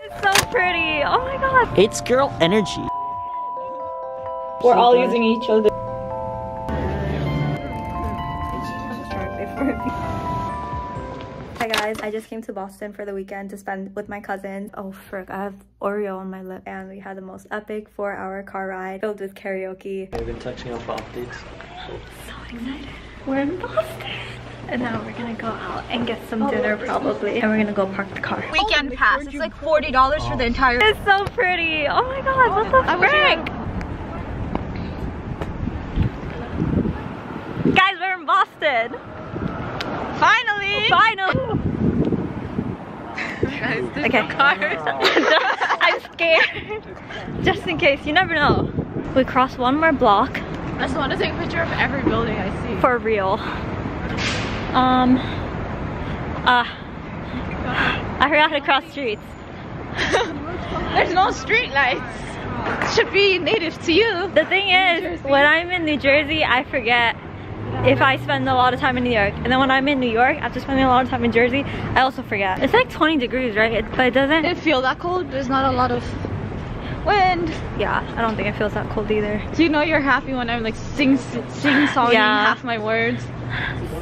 It's so pretty. Oh my god. It's girl energy. We're all using each other. Hi guys, I just came to Boston for the weekend to spend with my cousins. Oh frick, I have Oreo on my lip and we had the most epic four hour car ride filled with karaoke. I've been touching up updates. So excited. We're in Boston. And now we're gonna go out and get some oh, dinner probably. And we're gonna go park the car. Weekend oh, pass. It's like $40 for the oh. entire It's so pretty. Oh my god, what the frick? Guys, we're in Boston. Finally! Finally. Guys, Okay. no cars. I'm scared. Just in case, you never know. We cross one more block I just want to take a picture of every building I see. for real. Um, uh, I forgot how to cross streets. There's no street lights. Should be native to you. The thing is, when I'm in New Jersey, I forget if I spend a lot of time in New York. And then when I'm in New York, after spending a lot of time in Jersey, I also forget. It's like 20 degrees, right? It, but it doesn't. It feel that cold? There's not a lot of wind. Yeah, I don't think it feels that cold either. Do you know you're happy when I'm like sing sing songing Yeah. half my words?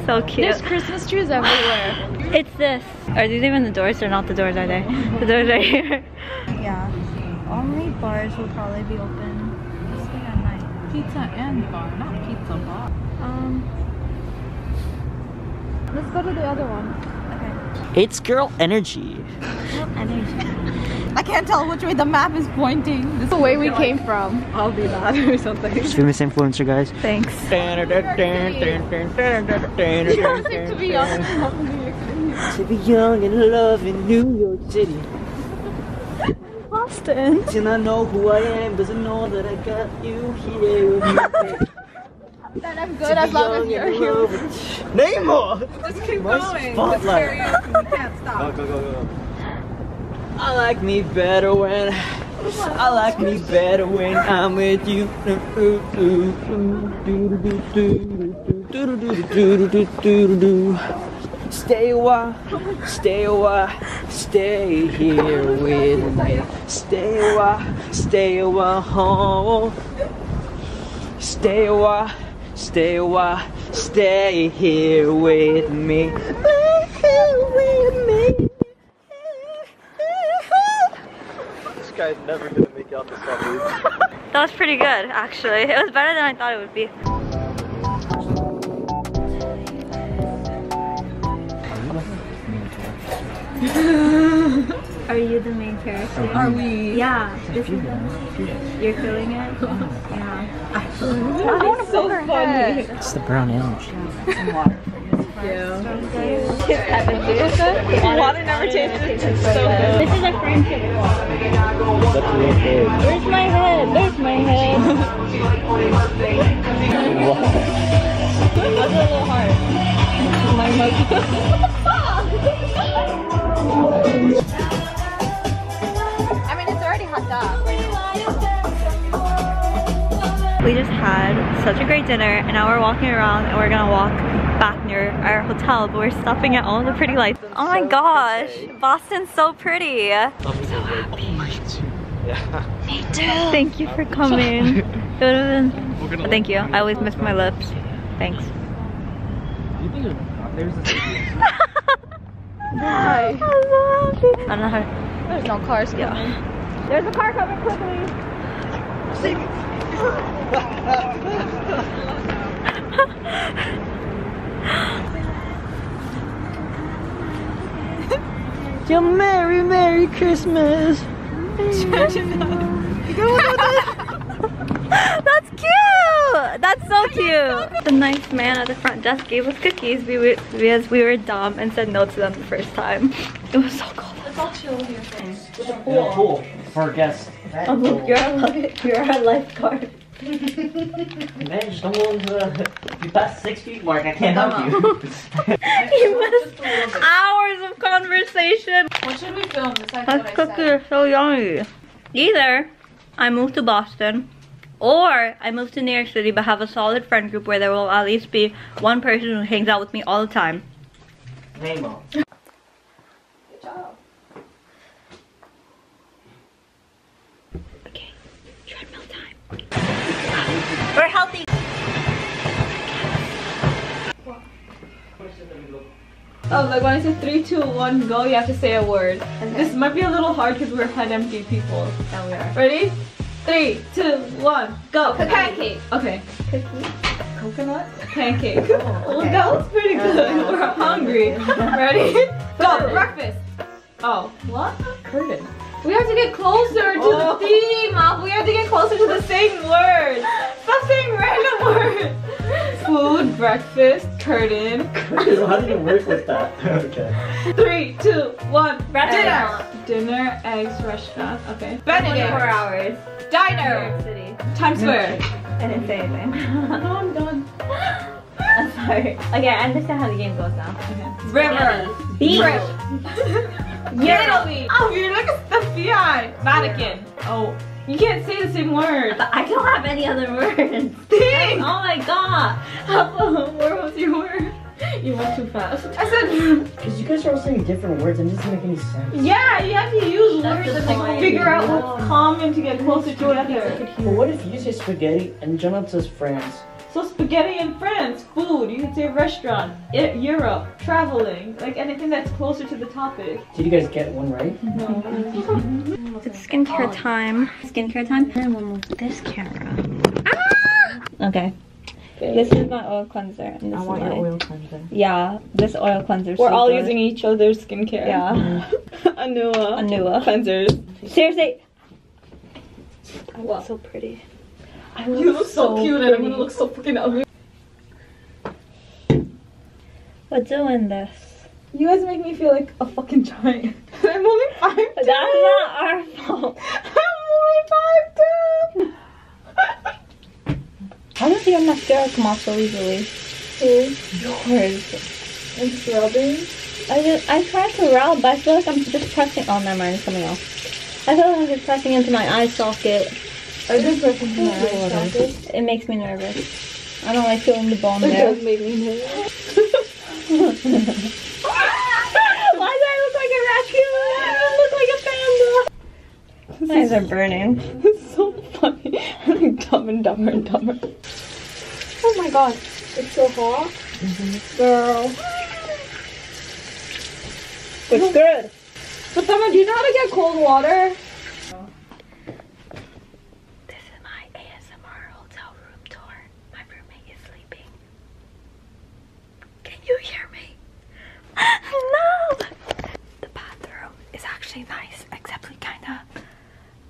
So cute. There's Christmas trees everywhere. It's this. Are these even the doors? They're not the doors, are they? The doors are here. Yeah. Only bars will probably be open this way at night. Pizza and bar, not pizza bar. Um, Let's go to the other one. Okay. It's girl energy. Energy. I can't tell which way the map is pointing. This is the way we came from. I'll be that or something. Famous influencer, guys. Thanks. to be honest. To be young and love in New York City. Boston. Do not know who I am, doesn't know that I got you here Then I'm good as long as you're here. Name more! Just keep My going. spotlight. You can't stop. Go, go, go, go. I like me better when I like me better when I'm with you. Stay a while, stay a while, stay here with me. Stay a while, stay a while home. Stay a while, stay a while, stay here with me. Here with me. This guy's never gonna make out the song. That was pretty good, actually. It was better than I thought it would be. Are you the main character? Oh, are we? Yeah. This is the, you're feeling it? Yeah. I want to so funny. It's the brown energy. Water never tasted so good. This is a friendship. Where's my head? There's my head. That's a little hard. My I We just had such a great dinner and now we're walking around and we're gonna walk back near our hotel but we're stopping at all the pretty lights. Oh my gosh, Boston's so pretty. Oh my duo. Yeah. Thank you for coming. It would have been, thank you. I always miss my lips. Thanks. Hi. I love it. I don't know how There's no cars coming. Yeah. There's a car coming quickly. Your Merry, Merry Christmas. That's cute! That's so cute! The nice man at the front desk gave us cookies we were, because we were dumb and said no to them the first time. It was so cold. Yeah, pool for guests. Oh, look, you're a, li- you're a lifeguard. Man, just don't go into the. Uh, you passed six feet mark, I can't help you. Uh-huh. you missed hours of conversation. What should we film besides Those cookies are so yummy. Either I move to Boston or I move to New York City but have a solid friend group where there will at least be one person who hangs out with me all the time. Nemo. Oh, like when I say three, two, one, go, you have to say a word. This might be a little hard because we're head empty people. Now we are. Ready? Three, two, one, go. Pancake. Okay. Cookie. Coconut? Pancake. Oh, Well, okay. that was pretty good. We're hungry. Ready? Go. Breakfast. Oh. What? Curtain. We have to get closer to Oh. the theme. Mom. We have to get closer to the same word. Stop saying random words. Food, breakfast, curtain. Curtain? How did you work with that? okay. Three, two, one. Restaurant. Dinner. Dinner, eggs, restaurant. Okay. 24 Benedict. hours. New Diner. York City. Times Square. I didn't say anything. No, I'm done. I'm sorry. Okay, I understand how the game goes now. River. Beach. Italy. Oh, you're like a FBI. Vatican. Oh, you can't say the same word. I don't have any other words. Dang. Oh my god. Where was your word? You went too fast. I said, Because you guys are all saying different words and it doesn't make any sense. yeah, you have to use That's words and like figure out what's common to get closer to together. But what if you say spaghetti and Jonathan says France? So spaghetti in France, food. You could say restaurant, I- Europe, traveling, like anything that's closer to the topic. Did you guys get one right? No. It's skincare time. Skincare time. And then we'll move this camera. Ah! Okay. This is my oil cleanser. And this is my, cleanser. Yeah, this oil cleanser. We're all using each other's skincare. Yeah. Anua. Anua. Cleansers. Seriously. What? So pretty. I You look so, cute and I'm gonna look so fucking ugly. We're doing this. You guys make me feel like a fucking giant. I'm only five. That's not our fault. I'm only five two. How does your mascara come off so easily? Yours. I'm scrubbing. I just I tried to rub, but I feel like I'm just pressing. Oh, never mind, it's coming off. I feel like I'm just pressing into my eye socket. I my eye socket. It makes me nervous. I don't like feeling the bone It there. does make me nervous. Why do I look like a raccoon? I look like a panda. My eyes are burning. It's so funny. I'm like dumb and dumber and dumber. Oh my god. It's so hot. Mm-hmm. Girl. It's good. But Summer, do you know how to get cold water? This is my ASMR hotel room tour. My roommate is sleeping. Can you hear me? no! The bathroom is actually nice, except we kinda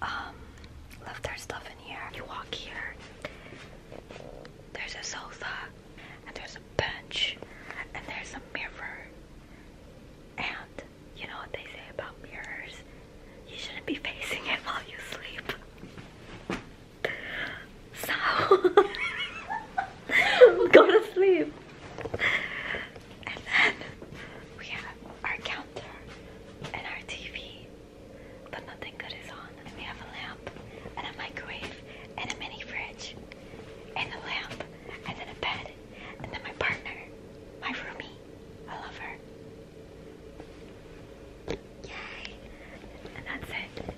um left our stuff in here. You walk here. There's a sofa and there's a bench and there's a mirror. And you know what they say about mirrors? You shouldn't be facing it while you sleep. So go to sleep. And then we have our counter and our TV, but nothing good is on. And we have a lamp and a microwave and a mini fridge and a lamp and then a bed and then my partner, my roomie. I love her. Yay! And that's it.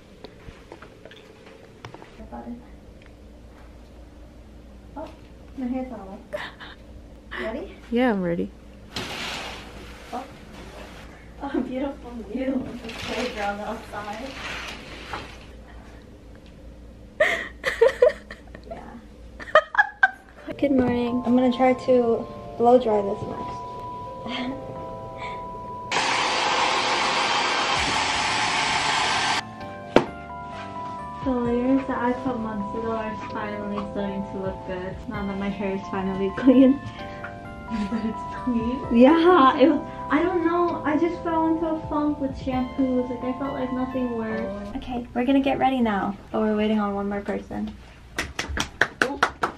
Oh, hair's all Ready? Yeah, I'm ready. Oh, beautiful view of the playground outside. yeah. Good morning. I'm gonna try to blow dry this next. Starting to look good. Now that my hair is finally clean. But it's clean. Yeah, it I don't know. I just fell into a funk with shampoos. Like I felt like nothing worked. Okay, we're gonna get ready now, but we're waiting on one more person.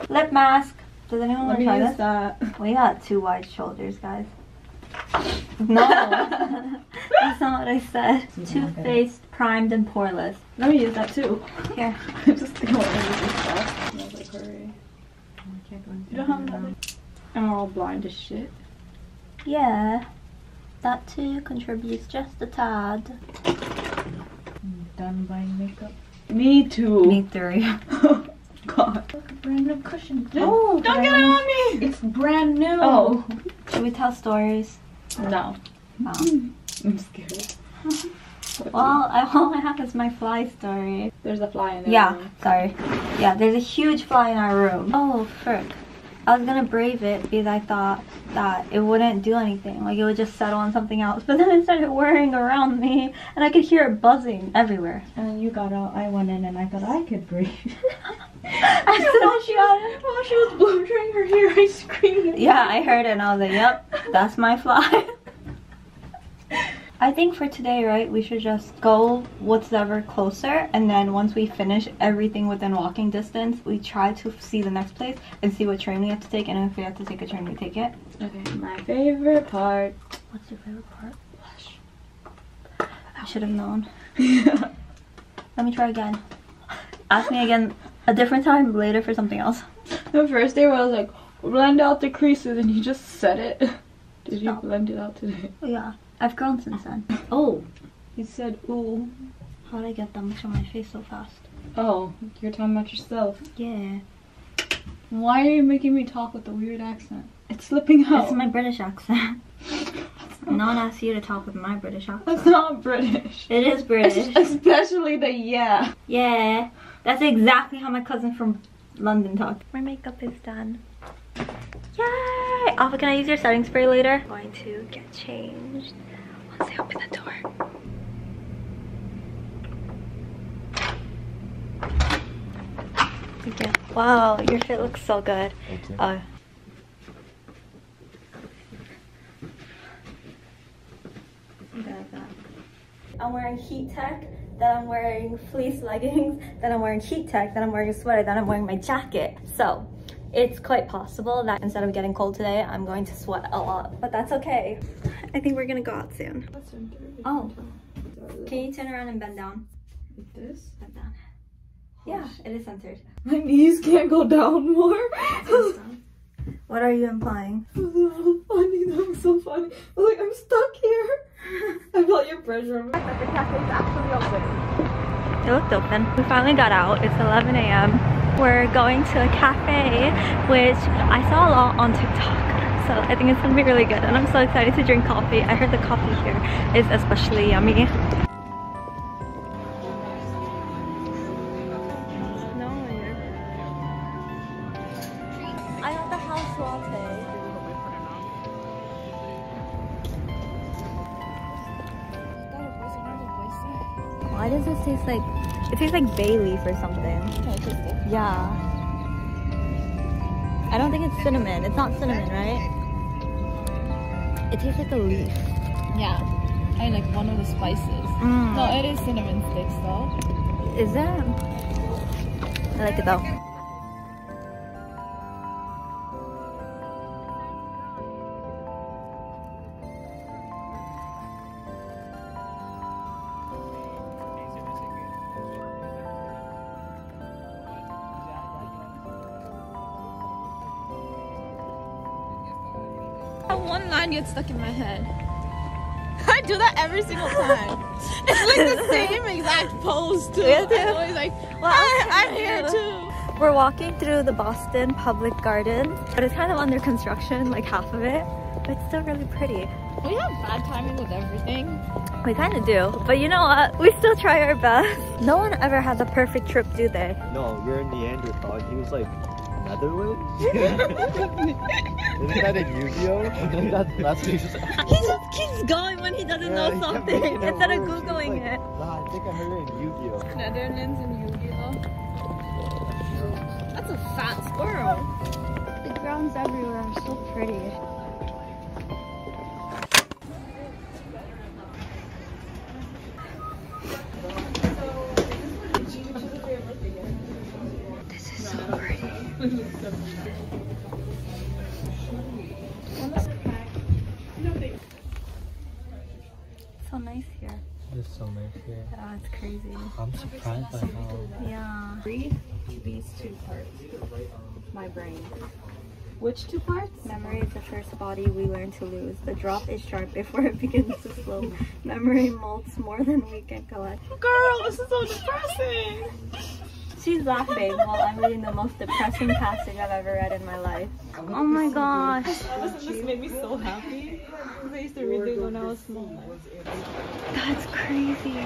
Lip mask. Does anyone want to try this? that. We got two wide shoulders, guys. No, that's not what I said. Too Faced, primed, and poreless. Let me use that too. Here. Just think I want to use this stuff. Smells like curry. You don't have another. I'm all blind as shit. Yeah, that too contributes just a tad. Done buying makeup. Me too. Me three. God. Look, Brand new cushion. Oh, don't get it on me. It's brand new. Oh. Should we tell stories? no. Oh. I'm scared. Well, all I have is my fly story. There's a fly in there. Yeah, sorry. Yeah, there's a huge fly in our room. Oh, frick. I was gonna brave it because I thought that it wouldn't do anything. Like it would just settle on something else. But then it started whirring around me and I could hear it buzzing everywhere. And then you got out, I went in and I thought I could breathe. I while, she, while she was blow drying her hair, I screamed. Yeah, I heard it and I was like, yep, that's my fly. I think for today, right, we should just go whatever closer and then once we finish everything within walking distance, we try to see the next place and see what train we have to take and if we have to take a train, we take it. Okay, my favorite part. What's your favorite part? Blush. I should have known. Let me try again. Ask me again a different time later for something else. The first day where I was like, blend out the creases and you just said it. Did you blend it out today? Yeah, I've grown since then. Oh, You said, ooh. how did I get that much on my face so fast? Oh, you're talking about yourself. Yeah, Why are you making me talk with a weird accent? It's slipping out. it's my British accent. no one asked you to talk with my British accent. That's not British. It is British. Especially the yeah. Yeah, that's exactly how my cousin from London talked. My makeup is done. Yay! Oh, but can I use your setting spray later? I'm going to get changed once they open the door. Thank you. Wow, your fit looks so good. Thank you. Uh, Something like that. I'm wearing heat tech, then I'm wearing fleece leggings, then I'm wearing heat tech, then I'm wearing a sweater, then I'm wearing my jacket. So it's quite possible that instead of getting cold today, I'm going to sweat a lot, but that's okay. I think we're gonna go out soon. Oh, can you turn around and bend down? Like this? Bend down. Yeah, it is centered. My knees can't go down more. What are you implying? That was so funny. That was so funny. I was like, I'm stuck here. I felt your pressure. The cafe's actually open. It looked open. We finally got out. It's 11 a.m. We're going to a cafe, which I saw a lot on TikTok. So I think it's gonna be really good. And I'm so excited to drink coffee. I heard the coffee here is especially yummy. Why does this taste like it tastes like bay leaf or something? Yeah. I don't think it's cinnamon. It's not cinnamon, right? It tastes like a leaf. Yeah. I like one of the spices. Mm. No, it is cinnamon sticks though. Is it? I like it though. That one line gets stuck in my head. I do that every single time. it's like the same exact pose too. Yeah, too. I'm always like, Well, I, I'm here too. We're walking through the Boston Public Gardens, but it's kind of under construction, like half of it. But it's still really pretty. We have bad timing with everything. We kind of do. But you know what? We still try our best. No one ever has a perfect trip, do they? No, you're a Neanderthal. He was like, Netherlands? Isn't that in Yu-Gi-Oh? that's, that's what he just... He just keeps going when he doesn't Yeah, know something making instead of worse. He was Googling like, it. Nah, I think I heard it in Yu-Gi-Oh. Netherlands and Yu-Gi-Oh. That's a fat squirrel. The grounds everywhere are so pretty. My brain. Which two parts? Memory is the first body we learn to lose. The drop is sharp before it begins to slow. Memory molts more than we can collect. Girl, this is so depressing. she's laughing while I'm reading the most depressing passage I've ever read in my life. Oh my gosh. This made me so happy. I used to read these when I was small. That's crazy.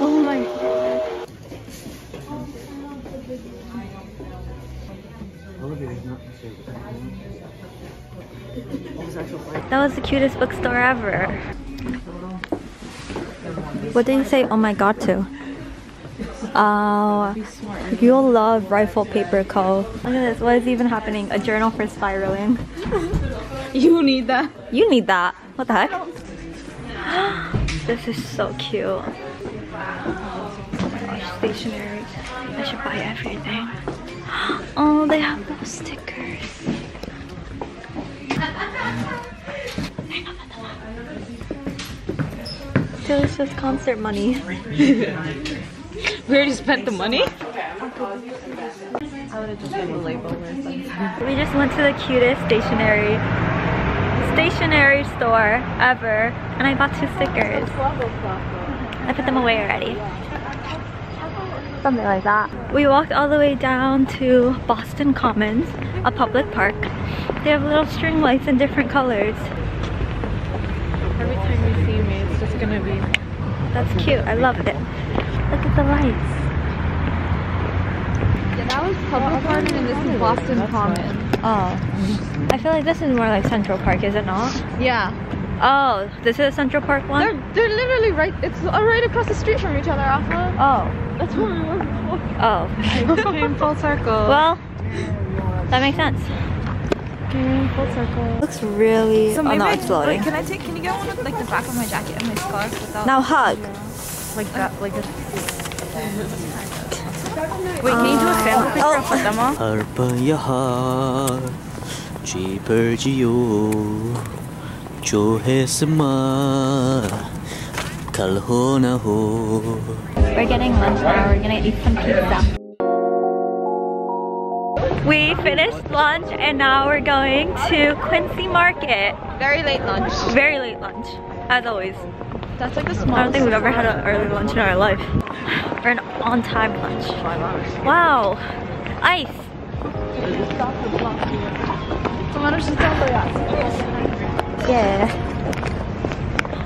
Oh my god. That was the cutest bookstore ever. What did you say oh my god to? Oh, uh, you'll love Rifle Paper Co. Look at this, what is even happening? A journal for spiraling. You need that. You need that. What the heck? this is so cute. Oh stationery. I should buy everything. Oh, they have stickers. Delicious concert money. We already spent the money? I would have just done the label. We just went to the cutest stationery stationery store ever and I bought two stickers. I put them away already. Something like that. We walked all the way down to Boston Commons, a public park. They have little string lights in different colors. Every time you see me, it's just gonna be. That's cute. I love it. Look at the lights. Yeah, that was public park and this is Boston Common. Oh. I feel like this is more like Central Park, is it not? Yeah. Oh, this is a Central Park They're, one? they're literally right, it's right across the street from each other, Alpha. Oh. That's we oh. were before. Oh. Came full circle. Well, that makes sense. Full circle. Looks really. So oh, no, it's floating. Like, can I take? Can you get one of like the back of my jacket and my scarf without? Now hug. Like that, like a Wait, can you do a sample uh, picture oh. of them all? Open your heart, Gio, Joe has we're getting lunch now. We're gonna eat some pizza. We finished lunch and now we're going to Quincy Market. Very late lunch. Very late lunch, as always. That's like the smallest. I don't think we've ever had an early lunch in our life. For an on-time lunch. Wow. Ice. Yeah.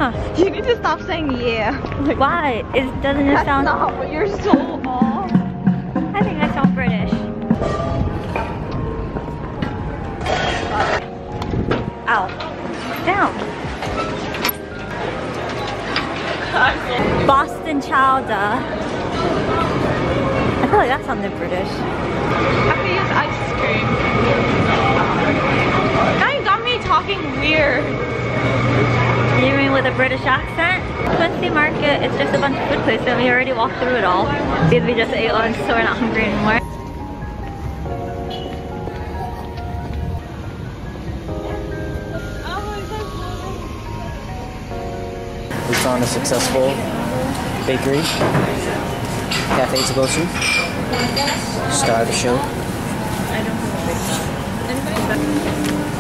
Huh. You need to stop saying yeah. Like, Why? It doesn't it that's sound... not what you're so off. I think I sound British. Ow. Down. Boston chowder. I feel like that sounded British. Could use ice cream. Now you got me talking weird. You with a British accent? Quincy Market is just a bunch of food places and we already walked through it all. Because we just ate lunch so we're not hungry anymore. We found a successful bakery, cafe to go to. Star of the show.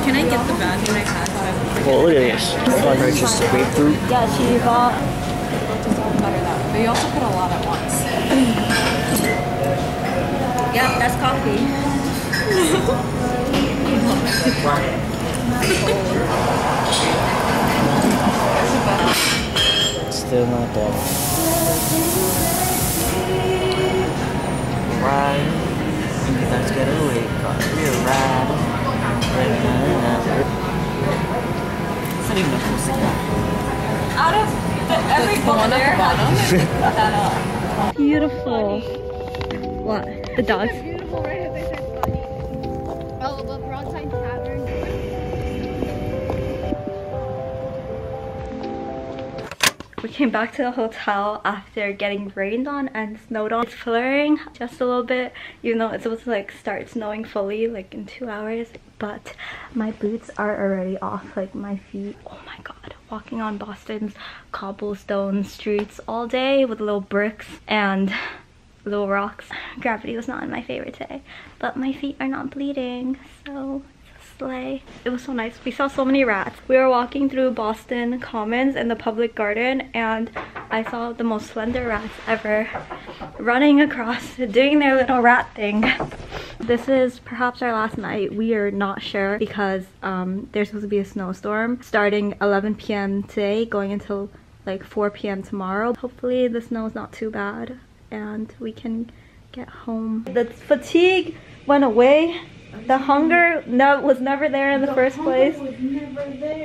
Can I get the bag that I had? Well, look at this. I purchased grapefruit. Yeah, she bought Butter that. But you also put a lot at once. Yeah, that's coffee. Still not that. Ride. Let's get away. The. Out of the, every book there has that up. Beautiful. What? The dogs? We came back to the hotel after getting rained on and snowed on. It's flurrying just a little bit, even though it's supposed to like start snowing fully like in two hours. But my boots are already off, like my feet. Oh my god. Walking on Boston's cobblestone streets all day with little bricks and little rocks. Gravity was not in my favor today, but my feet are not bleeding, so It was so nice. We saw so many rats. We were walking through Boston Commons in the public garden and I saw the most slender rats ever running across, doing their little rat thing. This is perhaps our last night. We are not sure because um, there's supposed to be a snowstorm starting 11 p.m. today, going until like 4 p.m. tomorrow. Hopefully the snow is not too bad and we can get home. The fatigue went away. The hunger no, was never there in the, first place.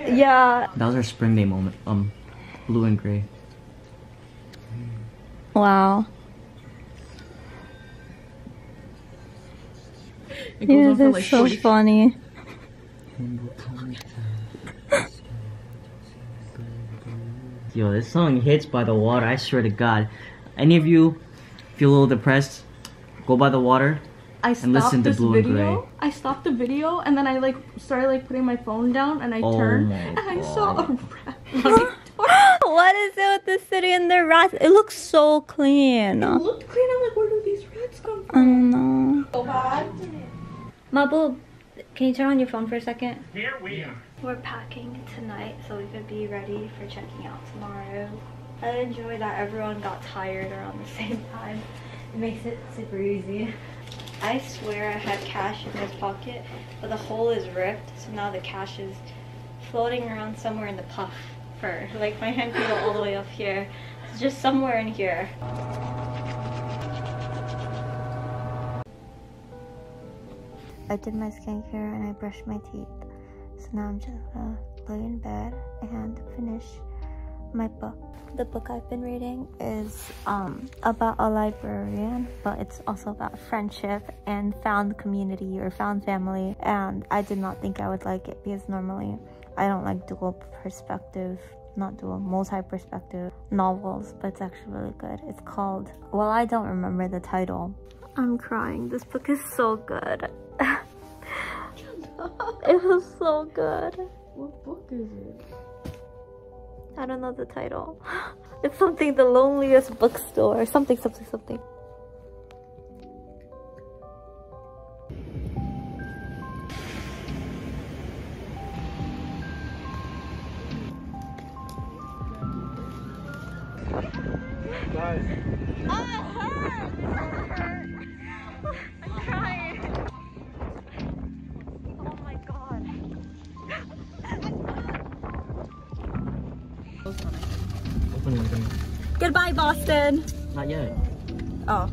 Yeah. That was our spring day moment. Um, blue and gray. Wow. It goes Yeah, that's like so 40 funny. Yo, this song hits by the water. I swear to God. Any of you feel a little depressed? Go by the water. I And listen stopped to this Blue and video. Gray. I stopped the video and then I like started like putting my phone down and I Oh turned my and I saw a rat what is it with the city and the rats? It looks so clean. It I looked clean. I'm like, where do these rats come from? I don't know. Oh, so bad. Mabu, can you turn on your phone for a second? Here we are. We're packing tonight so we could be ready for checking out tomorrow. I enjoy that everyone got tired around the same time. It makes it super easy. I swear I had cash in this pocket, but the hole is ripped, so now the cash is floating around somewhere in the puff fur. Like my hand go all the way up here. It's just somewhere in here. I did my skincare and I brushed my teeth. So now I'm just gonna lay in bed and finish my book. The book I've been reading is um, about a librarian, but it's also about friendship and found community or found family. And I did not think I would like it because normally I don't like dual perspective, not dual, multi perspective novels, but it's actually really good. It's called, well, I don't remember the title. I'm crying. This book is so good. it was so good. What book is it? I don't know the title. It's something the loneliest bookstore. Something, something, something. Open one. Goodbye, Boston. Not yet. Oh.